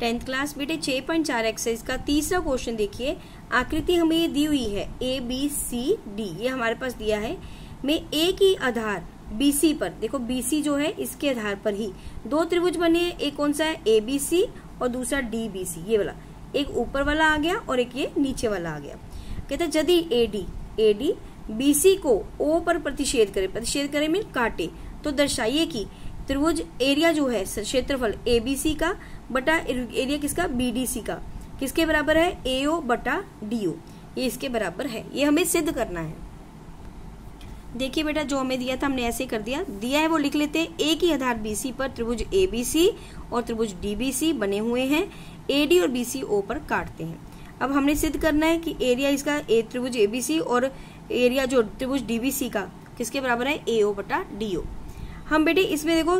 Tenth class बेटे छह point चार एक्सरसाइज का तीसरा क्वेश्चन देखिए। आकृति हमें ये दी हुई है ए बी सी डी ये हमारे पास दिया है। में एक ही आधार बीसी पर, देखो बीसी जो है, इसके आधार पर ही। दो त्रिभुज बने हैं, एक कौन सा है? ए बी सी और दूसरा डी बी सी ये वाला। एक ऊपर वाला आ गया और एक ये नीचे वाला आ गया। कहते यदि A D A D BC को ओ पर प्रतिषेध करे प्रतिषेध करे मीन काटे तो दर्शाइए कि त्रिभुज एरिया जो है क्षेत्रफल एबीसी का, बटा एरिया किसका? बीडीसी का। किसके बराबर है? एओ बटा डीओ ये इसके बराबर है। ये हमें सिद्ध करना है। देखिए बेटा, जो हमें दिया था, हमने ऐसे कर दिया। दिया है वो लिख लेते हैं, एक ही आधार बीसी पर त्रिभुज एबीसी और त्रिभुज डीबीसी बने हुए हैं। एडी और बीसी ओ पर काटते हैं। अब हमने सिद्ध करना है कि एरिया इसका ए त्रिभुज एबीसी और एरिया जो त्रिभुज डीबीसी का, किसके बराबर है? एओ बटा डीओ हम बेटे, इसमें देखो,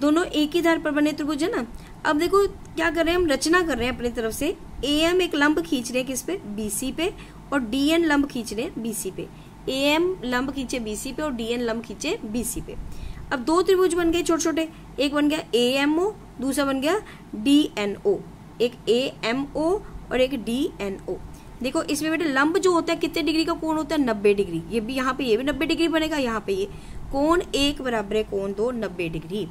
दोनों एक ही धार पर बने त्रिभुज है ना? अब देखो, क्या कर रहे हैं हम? रचना कर रहे हैं अपनी तरफ़ से। ए एम एक लंब खींच रहे हैं किस पे? बीसी पे, और डी एन लंब खींच रहे हैं बीसी पे। ए एम लंब खींचे बीसी पे, और डी एन लंब खींचे बीसी पे। अब दो त्रिभुज बन गए छोटे छोटे एक बन गया ए एम ओ दूसरा बन गया डी एन ओ एक ए एम ओ और एक डी एन ओ देखो, इसमें बेटे, लंब जो होता है, कितने डिग्री का कोण होता है? नब्बे डिग्री। ये भी यहाँ पे ये भी नब्बे डिग्री बनेगा, यहाँ पे ये। कोण एक बराबर है कोण दो, नब्बे डिग्री।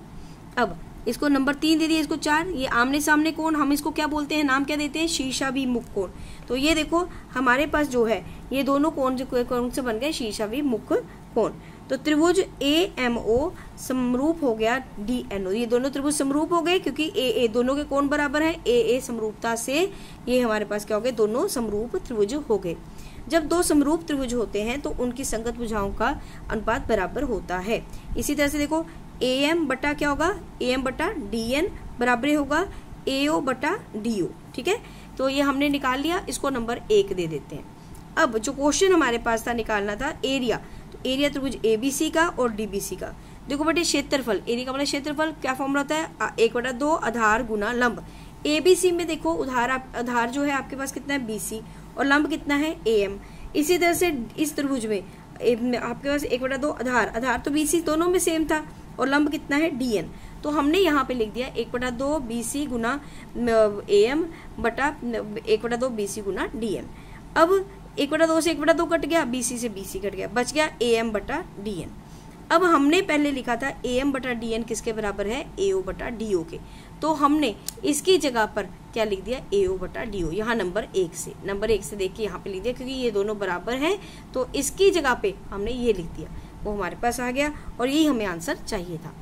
अब, इसको नंबर तीन दे दिया, इसको चार, ये आमने सामने कोण, हम इसको क्या बोलते हैं, नाम क्या देते हैं? शीशा भी मुख कोण। तो ये देखो, हमारे पास जो है, ये दोनों कोण कौन से बन गए? शीशा भी मुख कोण। तो त्रिभुज ए एम ओ समरूप हो गया डी एन ओ ये दोनों त्रिभुज समरूप हो गए, क्योंकि ए ए दोनों के कोण बराबर है। ए ए समरूपता से ये हमारे पास क्या हो गए? दोनों समरूप त्रिभुज हो गए। जब दो समरूप त्रिभुज होते हैं तो उनकी संगत भुजाओं का अनुपात बराबर होता है। इसी तरह से देखो ए एम बटा क्या होगा? ए एम बटा डी एन बराबर होगा ए ओ बटा डी ओ ठीक है? तो ये हमने निकाल लिया, इसको नंबर एक दे देते हैं। अब जो क्वेश्चन हमारे पास था, निकालना था एरिया। तो एरिया त्रिभुज एबीसी का और डीबीसी का। देखो बेटे, क्षेत्रफल। एरिया का मतलब क्षेत्रफल क्या फॉर्मूला होता है? एक बटा दो आधार गुना लंब। एबीसी में देखो, उधार आप, आधार जो है आपके पास कितना है? बीसी। और लंब कितना है? ए एम इसी तरह से इस त्रिभुज में आपके पास एक बटा दो आधार। आधार तो बीसी दोनों में सेम था और लंब कितना है? डीएन तो हमने यहाँ पे लिख दिया एक बटा दो बीसी गुना ए एम बटा एक बटा दो बीसी गुना डीएन अब एक बटा दो से एक बटा दो कट गया बीसी से बीसी कट गया, बच गया ए एम बटा डी डीएन अब हमने पहले लिखा था ए एम बटा डी एन किसके बराबर है? ए ओ बटा डी ओ के। तो हमने इसकी जगह पर क्या लिख दिया? ए ओ बटा डी ओ यहाँ नंबर एक से। नंबर एक से देख के यहाँ पे लिख दिया, क्योंकि ये दोनों बराबर हैं तो इसकी जगह पे हमने ये लिख दिया। वो हमारे पास आ गया और यही हमें आंसर चाहिए था।